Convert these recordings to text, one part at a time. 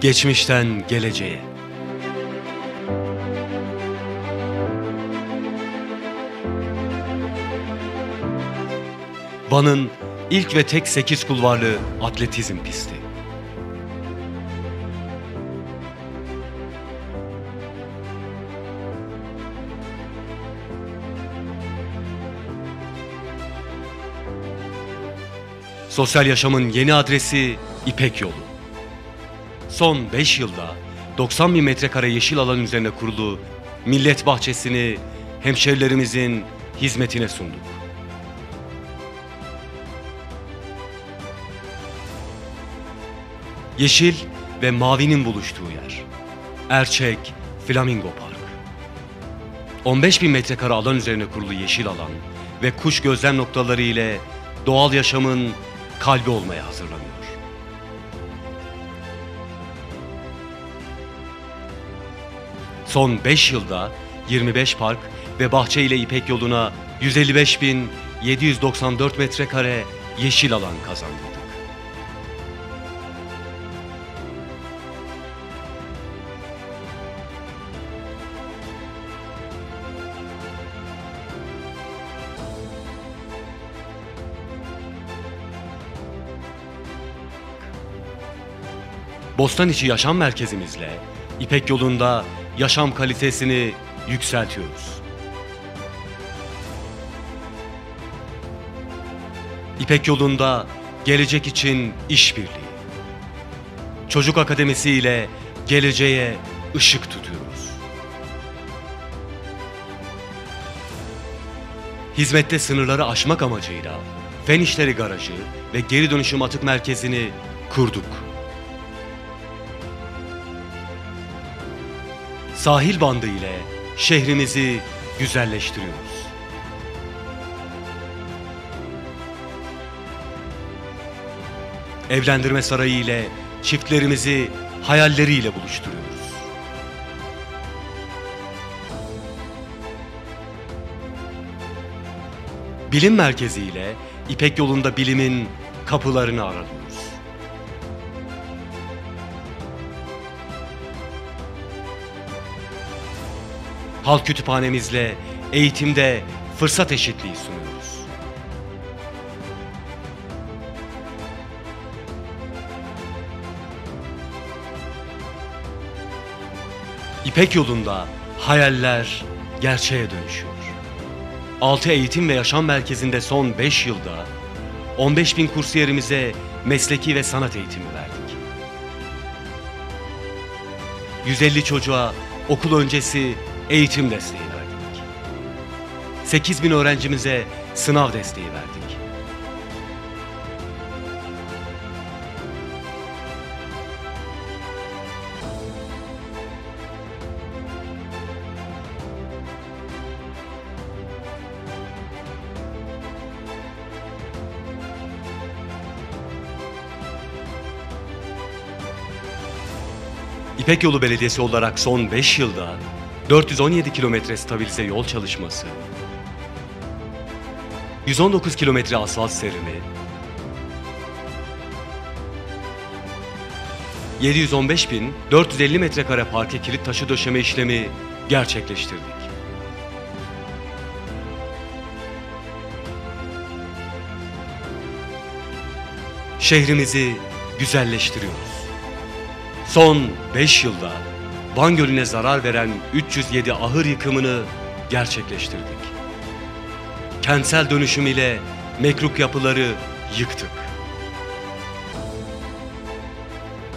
Geçmişten geleceğe. Van'ın ilk ve tek 8 kulvarlı atletizm pisti. Sosyal yaşamın yeni adresi İpek Yolu. Son 5 yılda 90 bin metrekare yeşil alan üzerine kurulu millet bahçesini hemşerilerimizin hizmetine sunduk. Yeşil ve mavinin buluştuğu yer. Erçek Flamingo Park. 15 bin metrekare alan üzerine kurulu yeşil alan ve kuş gözlem noktaları ile doğal yaşamın kalbi olmaya hazırlanıyor. Son 5 yılda 25 park ve bahçe ile İpek yoluna 155.794 metrekare yeşil alan kazandırdık. Bostaniçi Yaşam Merkezimizle İpek yolunda yaşam kalitesini yükseltiyoruz. İpek yolunda gelecek için işbirliği. Çocuk Akademisi ile geleceğe ışık tutuyoruz. Hizmette sınırları aşmak amacıyla Fen İşleri Garajı ve Geri Dönüşüm Atık Merkezi'ni kurduk. Sahil bandı ile şehrimizi güzelleştiriyoruz. Evlendirme sarayı ile çiftlerimizi hayalleriyle buluşturuyoruz. Bilim merkezi ile İpek yolunda bilimin kapılarını aralıyoruz. Halk kütüphanemizle eğitimde fırsat eşitliği sunuyoruz. İpek yolunda hayaller gerçeğe dönüşüyor. 6 eğitim ve yaşam merkezinde son 5 yılda 15 bin kursiyerimize mesleki ve sanat eğitimi verdik. 150 çocuğa okul öncesi eğitim desteği verdik. 8 bin öğrencimize sınav desteği verdik. İpek Yolu Belediyesi olarak son 5 yılda 417 kilometre stabilize yol çalışması, 119 kilometre asfalt serimi, 715.450 metrekare parke kilit taşı döşeme işlemi gerçekleştirdik. Şehrimizi güzelleştiriyoruz. Son 5 yılda Van Gölü'ne zarar veren 307 ahır yıkımını gerçekleştirdik. Kentsel dönüşüm ile mekruk yapıları yıktık.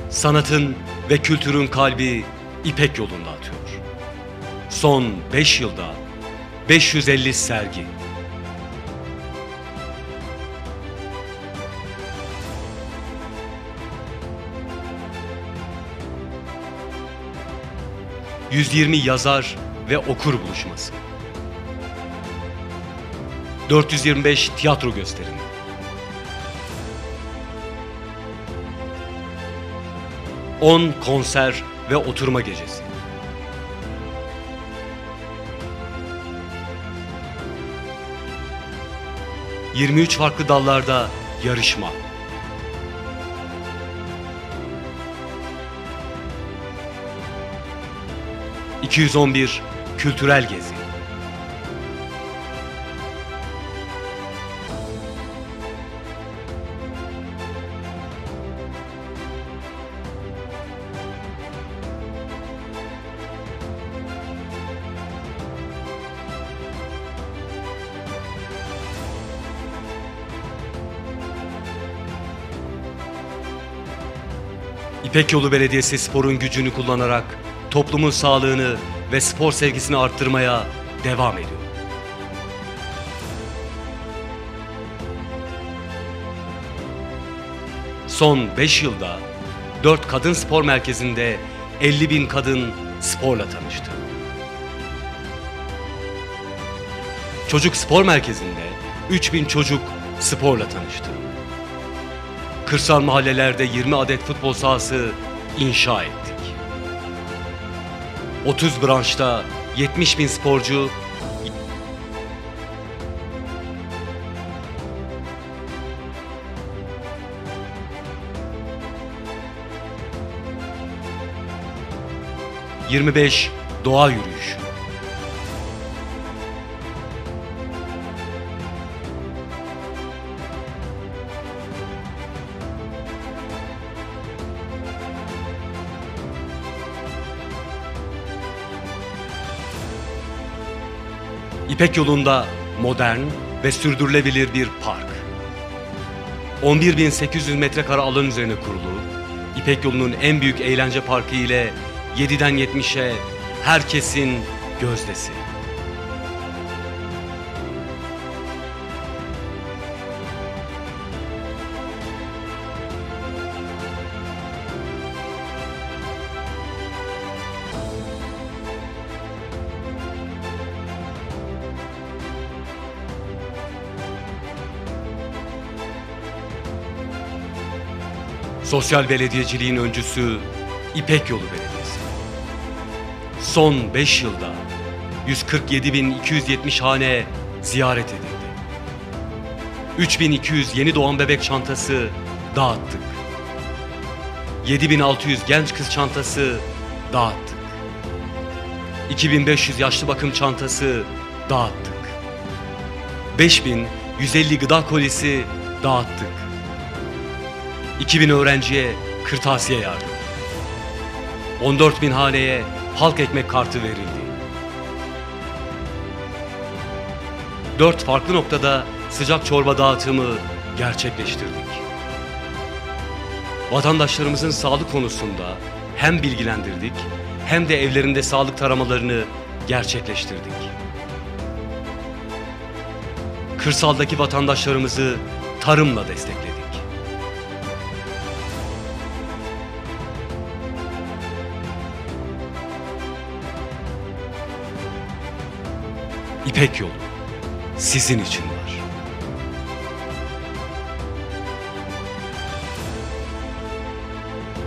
Sanatın ve kültürün kalbi İpek yolunda atıyor. Son 5 yılda 550 sergi, ...120 yazar ve okur buluşması. 425 tiyatro gösterimi. ...10 konser ve oturma gecesi. ...23 farklı dallarda yarışma. 211 Kültürel Gezi. İpek Yolu Belediyesi sporun gücünü kullanarak toplumun sağlığını ve spor sevgisini arttırmaya devam ediyor. Son 5 yılda 4 kadın spor merkezinde 50 bin kadın sporla tanıştı. Çocuk spor merkezinde 3 bin çocuk sporla tanıştı. Kırsal mahallelerde 20 adet futbol sahası inşa ettik. 30 branşta 70 bin sporcu ...25 doğa yürüyüşü. İpek yolunda modern ve sürdürülebilir bir park. 11.800 metrekare alan üzerine kurulu, İpek yolunun en büyük eğlence parkı ile 7'den 70'e herkesin gözdesi. Sosyal belediyeciliğin öncüsü İpek Yolu Belediyesi. Son 5 yılda 147.270 hane ziyaret edildi. 3200 yeni doğan bebek çantası dağıttık. 7600 genç kız çantası dağıttık. 2500 yaşlı bakım çantası dağıttık. 5150 gıda kolisi dağıttık. 2000 öğrenciye kırtasiye yardım. 14 bin haneye halk ekmek kartı verildi. 4 farklı noktada sıcak çorba dağıtımı gerçekleştirdik. Vatandaşlarımızın sağlık konusunda hem bilgilendirdik hem de evlerinde sağlık taramalarını gerçekleştirdik. Kırsaldaki vatandaşlarımızı tarımla destekledik. İpek yolu sizin için var.